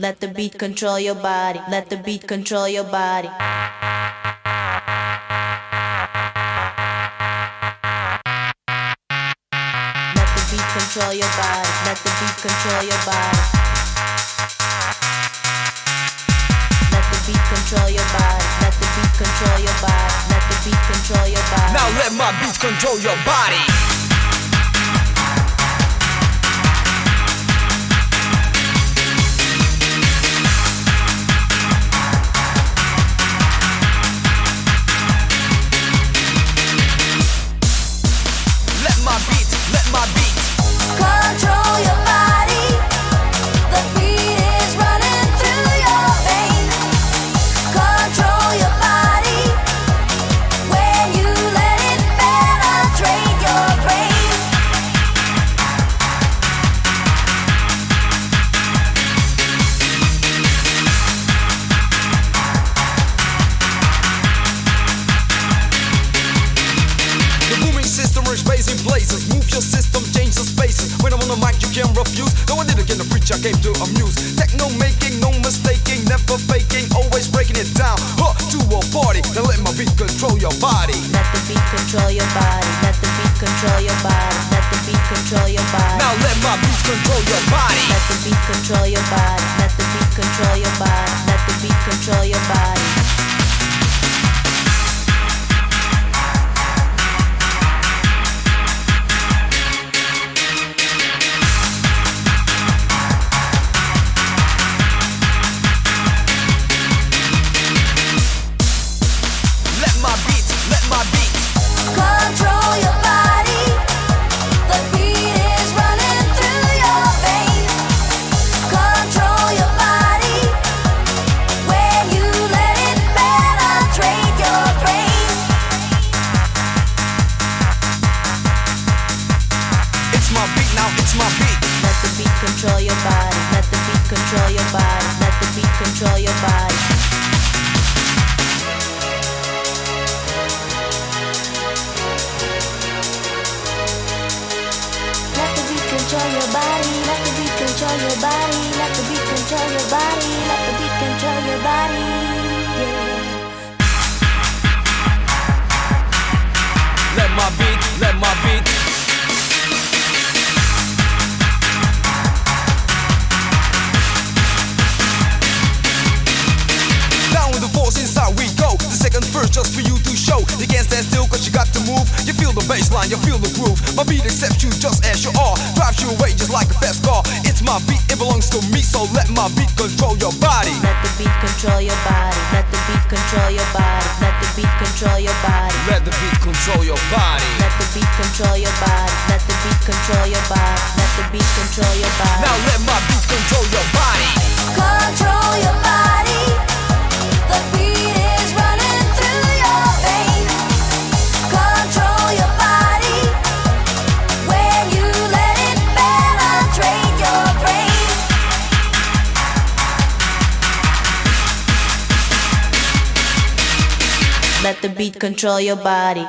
Let the beat control your body. Let the beat control your body. Let the beat control your body. Let the beat control your body. Let the beat control your body. Let the beat control your body. Let the beat control your body. Now let my beats control your body. Move your system, change the spaces. When I'm on the mic, you can't refuse. No, I didn't get to preach, I came to amuse. Techno making, no mistaking, never faking, always breaking it down. Huh, to a party, then let my beat control your body. Let the beat control your body. Let the beat control your body. Let the beat control your body. Now let my beat control your body. Let the beat control your body. Let the beat control your body. Let the beat control your body. My beat now, it's my beat. Let the beat control your body. Let the beat control your body. Let the beat control your body. Control your body. Let the beat control your body. Let the beat control your body. Let the beat verse just for you to show. You can't stand still cause you got to move. You feel the bassline, you feel the groove. My beat accepts you just as you are. Drives you away just like a fast car. It's my beat, it belongs to me. So let my beat control your body. Let the beat control your body. Let the beat control your body. Let the beat control your body. Let the beat control your body. Let the beat control your body. Let the beat control your body. Let the beat control your body. Now let my Let the beat control your body.